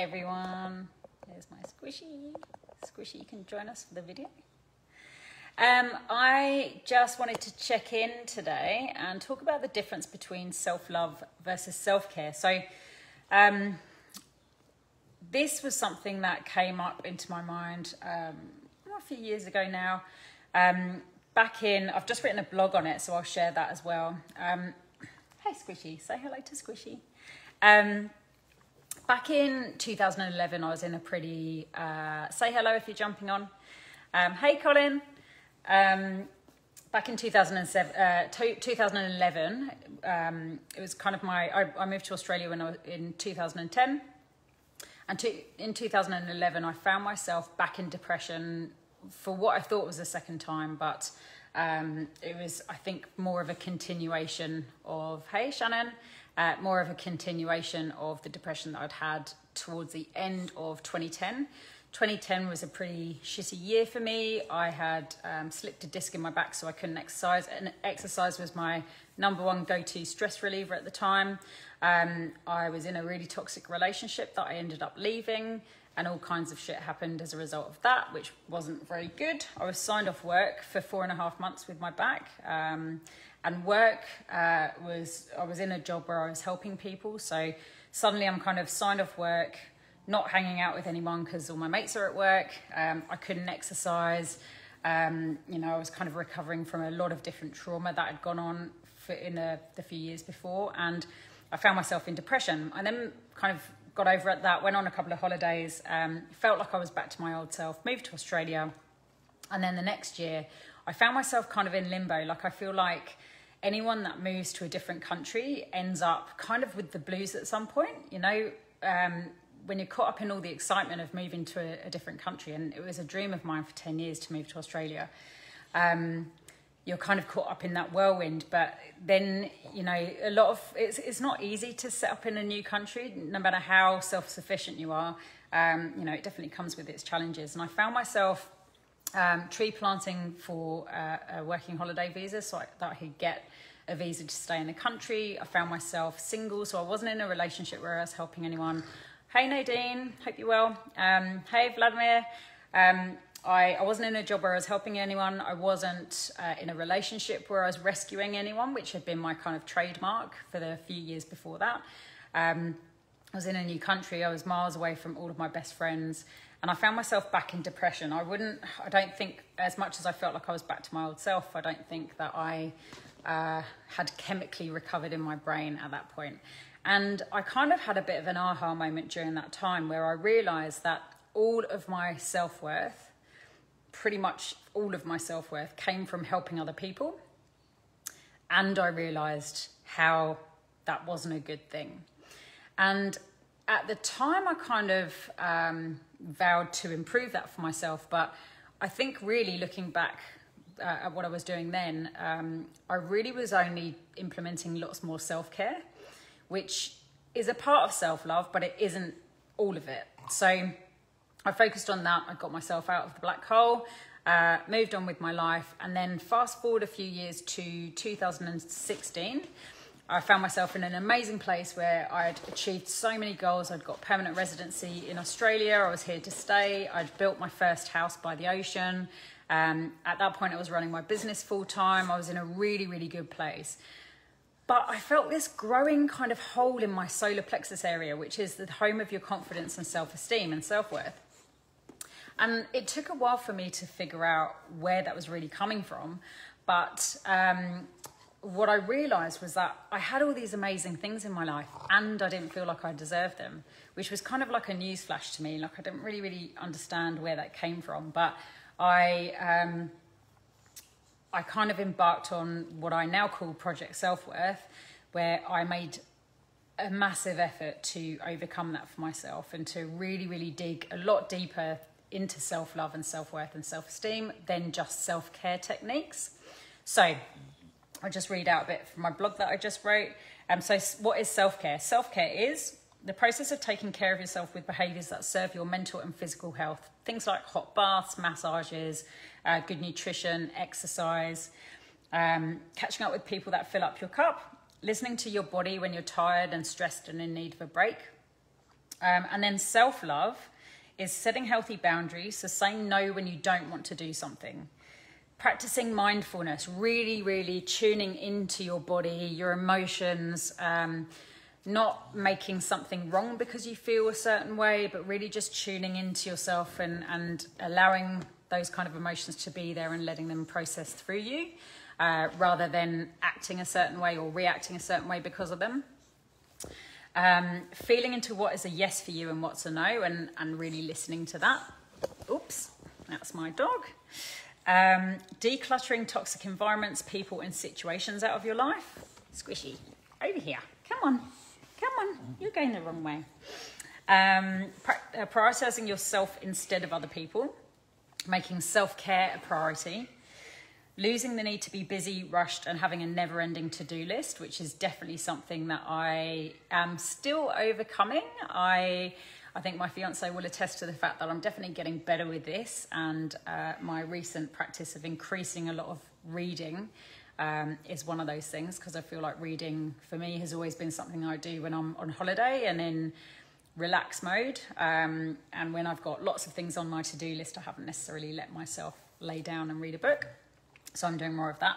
everyone. There's my squishy. Squishy, you can join us for the video. Um, I just wanted to check in today and talk about the difference between self love versus self care. So, um, this was something that came up into my mind um, a few years ago now. Um, back in, I've just written a blog on it, so I'll share that as well. Um, hey, Squishy, say hello to Squishy. Um, back in 2011, I was in a pretty, uh, say hello if you're jumping on. Um, hey, Colin. Um, back in 2007, uh, 2011, um, it was kind of my, I, I, moved to Australia when I was in 2010. And to, in 2011, I found myself back in depression for what I thought was the second time, but um, it was, I think, more of a continuation of, hey, Shannon, uh, more of a continuation of the depression that I'd had towards the end of 2010. 2010 was a pretty shitty year for me. I had um, slipped a disc in my back, so I couldn't exercise, and exercise was my number one go to stress reliever at the time. Um, I was in a really toxic relationship that I ended up leaving and all kinds of shit happened as a result of that, which wasn't very good. I was signed off work for four and a half months with my back. Um, and work uh, was, I was in a job where I was helping people. So suddenly I'm kind of signed off work, not hanging out with anyone because all my mates are at work. Um, I couldn't exercise. Um, you know, I was kind of recovering from a lot of different trauma that had gone on for in the few years before. And I found myself in depression. And then kind of got over at that, went on a couple of holidays, um, felt like I was back to my old self, moved to Australia. And then the next year, I found myself kind of in limbo. Like, I feel like anyone that moves to a different country ends up kind of with the blues at some point, you know. Um, when you're caught up in all the excitement of moving to a, a, different country, and it was a dream of mine for 10 years to move to Australia. Um, you're kind of caught up in that whirlwind. But then, you know, a lot of it's it's not easy to set up in a new country, no matter how self sufficient you are. Um, you know, it definitely comes with its challenges. And I found myself um, tree planting for uh, a working holiday visa, so I, that I could get a visa to stay in the country. I found myself single, so I wasn't in a relationship where I was helping anyone. Hey Nadine, hope you're well. Um, hey Vladimir. I, I wasn't in a job where I was helping anyone. I wasn't uh, in a relationship where I was rescuing anyone, which had been my kind of trademark for the few years before that. Um, I was in a new country. I was miles away from all of my best friends. And I found myself back in depression. I wouldn't, I don't think, as much as I felt like I was back to my old self, I don't think that I uh, had chemically recovered in my brain at that point. And I kind of had a bit of an aha moment during that time where I realized that all of my self worth pretty much all of my self worth came from helping other people. And I realized how that wasn't a good thing. And at the time, I kind of um, vowed to improve that for myself. But I think, really looking back uh, at what I was doing then, um, I really was only implementing lots more self care, which is a part of self love, but it isn't all of it. So, I focused on that. I got myself out of the black hole, uh, moved on with my life, and then fast forward a few years to 2016. I found myself in an amazing place where I'd achieved so many goals. I'd got permanent residency in Australia. I was here to stay. I'd built my first house by the ocean. Um, at that point, I was running my business full time. I was in a really, really good place. But I felt this growing kind of hole in my solar plexus area, which is the home of your confidence and self esteem and self worth. And it took a while for me to figure out where that was really coming from. But um, what I realized was that I had all these amazing things in my life and I didn't feel like I deserved them, which was kind of like a newsflash to me. Like I didn't really, really understand where that came from. But I, um, I kind of embarked on what I now call Project Self Worth, where I made a massive effort to overcome that for myself and to really, really dig a lot deeper into self love and self worth and self esteem than just self care techniques. So, I'll just read out a bit from my blog that I just wrote. Um, so, what is self care? Self care is the process of taking care of yourself with behaviors that serve your mental and physical health. Things like hot baths, massages, uh, good nutrition, exercise, um, catching up with people that fill up your cup, listening to your body when you're tired and stressed and in need of a break, Um, and then self love is setting healthy boundaries, so saying no when you don't want to do something. Practicing mindfulness, really, really tuning into your body, your emotions, um, not making something wrong because you feel a certain way, but really just tuning into yourself and, and allowing those kind of emotions to be there and letting them process through you uh, rather than acting a certain way or reacting a certain way because of them. Um, feeling into what is a yes for you and what's a no, and, and really listening to that. Oops, that's my dog. Um, decluttering toxic environments, people, and situations out of your life. Squishy, over here. Come on, come on. You're going the wrong way. Um, uh, prioritizing yourself instead of other people, making self care a priority losing the need to be busy, rushed, and having a never ending to do list, which is definitely something that I am still overcoming. I I think my fiance will attest to the fact that I'm definitely getting better with this, and uh, my recent practice of increasing a lot of reading um, is one of those things because I feel like reading for me has always been something I do when I'm on holiday and in relax mode. Um, and when I've got lots of things on my to do list, I haven't necessarily let myself lay down and read a book. So I'm doing more of that.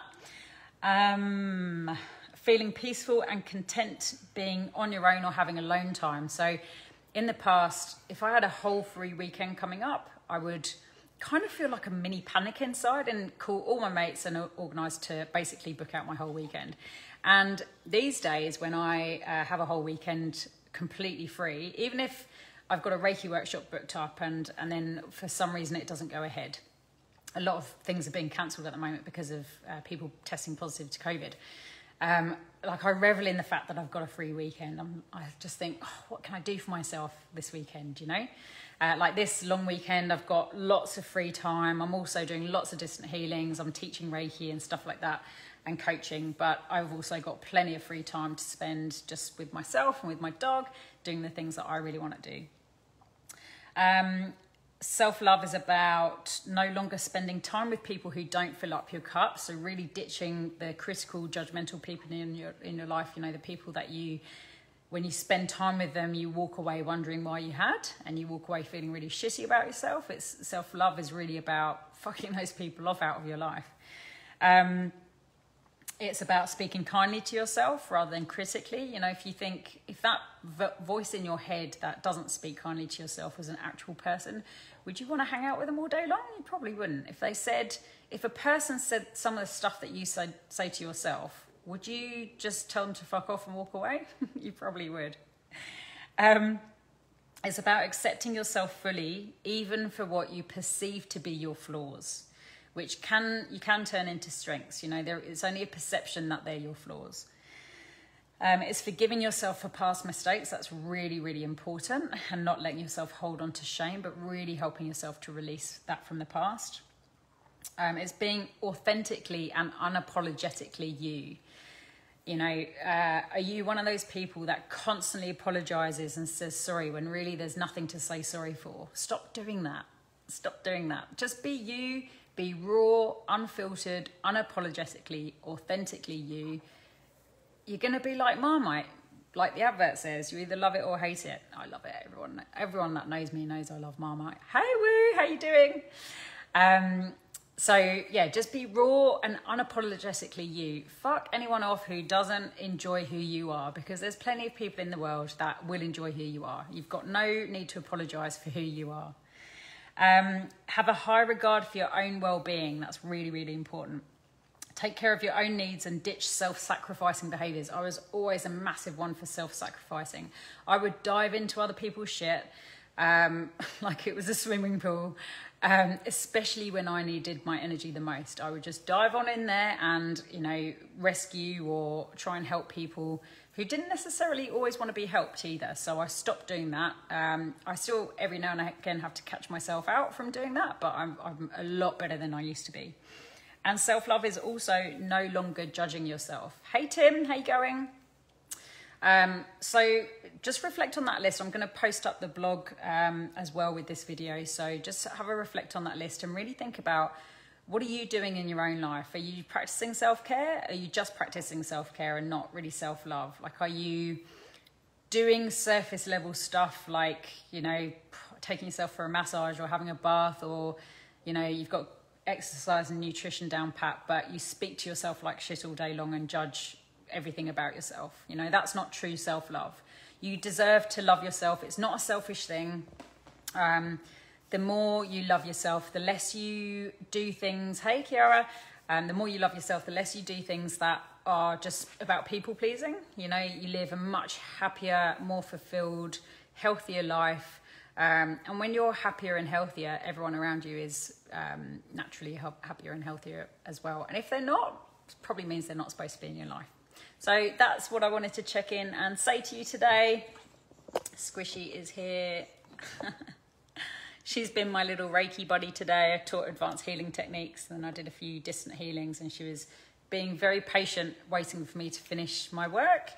Um, feeling peaceful and content being on your own or having alone time. So in the past, if I had a whole free weekend coming up, I would kind of feel like a mini panic inside and call all my mates and organise to basically book out my whole weekend. And these days, when I uh, have a whole weekend completely free, even if I've got a Reiki workshop booked up and, and then for some reason it doesn't go ahead, a lot of things are being cancelled at the moment because of uh, people testing positive to COVID. Um, like I revel in the fact that I've got a free weekend. I'm, I just think, oh, what can I do for myself this weekend? You know, uh, like this long weekend, I've got lots of free time. I'm also doing lots of distant healings. I'm teaching Reiki and stuff like that, and coaching. But I've also got plenty of free time to spend just with myself and with my dog, doing the things that I really want to do. Um, Self love is about no longer spending time with people who don't fill up your cup. So really ditching the critical, judgmental people in your in your life. You know the people that you, when you spend time with them, you walk away wondering why you had, and you walk away feeling really shitty about yourself. It's self love is really about fucking those people off out of your life. Um, it's about speaking kindly to yourself rather than critically. You know, if you think, if that voice in your head that doesn't speak kindly to yourself was an actual person, would you want to hang out with them all day long? You probably wouldn't. If they said, if a person said some of the stuff that you say, say to yourself, would you just tell them to fuck off and walk away? you probably would. Um, it's about accepting yourself fully, even for what you perceive to be your flaws which can you can turn into strengths. You know, there it's only a perception that they're your flaws. Um, it's forgiving yourself for past mistakes. That's really, really important, and not letting yourself hold on to shame, but really helping yourself to release that from the past. Um, it's being authentically and unapologetically you. You know, uh, are you one of those people that constantly apologizes and says sorry when really there's nothing to say sorry for? Stop doing that. Stop doing that. Just be you be raw, unfiltered, unapologetically, authentically you. You're going to be like Marmite, like the advert says. You either love it or hate it. I love it. Everyone, everyone that knows me knows I love Marmite. Hey woo, how you doing? Um, so yeah, just be raw and unapologetically you. Fuck anyone off who doesn't enjoy who you are because there's plenty of people in the world that will enjoy who you are. You've got no need to apologize for who you are. Um, have a high regard for your own well being. That's really, really important. Take care of your own needs and ditch self sacrificing behaviors. I was always a massive one for self sacrificing. I would dive into other people's shit um, like it was a swimming pool, um, especially when I needed my energy the most. I would just dive on in there and, you know, rescue or try and help people who didn't necessarily always want to be helped either. So I stopped doing that. Um, I still every now and again have to catch myself out from doing that, but I'm, I'm a lot better than I used to be. And self love is also no longer judging yourself. Hey Tim, how you going? Um, so just reflect on that list. I'm going to post up the blog um, as well with this video. So just have a reflect on that list and really think about what are you doing in your own life? Are you practicing self care? Are you just practicing self care and not really self love? Like, are you doing surface level stuff like, you know, taking yourself for a massage or having a bath or, you know, you've got exercise and nutrition down pat, but you speak to yourself like shit all day long and judge everything about yourself. You know, that's not true self love. You deserve to love yourself. It's not a selfish thing. Um, the more you love yourself, the less you do things. Hey, Kiara. And the more you love yourself, the less you do things that are just about people pleasing. You know, you live a much happier, more fulfilled, healthier life. Um, and when you're happier and healthier, everyone around you is um, naturally happier and healthier as well. And if they're not, probably means they're not supposed to be in your life. So that's what I wanted to check in and say to you today. Squishy is here. She's been my little Reiki buddy today. I taught advanced healing techniques and I did a few distant healings and she was being very patient, waiting for me to finish my work.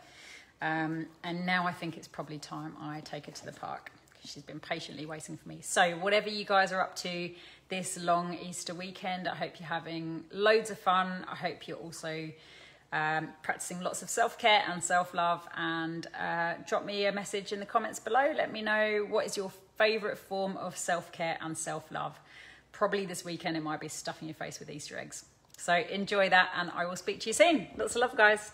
Um, and now I think it's probably time I take her to the park. She's been patiently waiting for me. So whatever you guys are up to this long Easter weekend, I hope you're having loads of fun. I hope you're also um, practicing lots of self-care and self-love and uh, drop me a message in the comments below. Let me know what is your favorite form of self-care and self-love. Probably this weekend it might be stuffing your face with Easter eggs. So enjoy that and I will speak to you soon. Lots of love guys.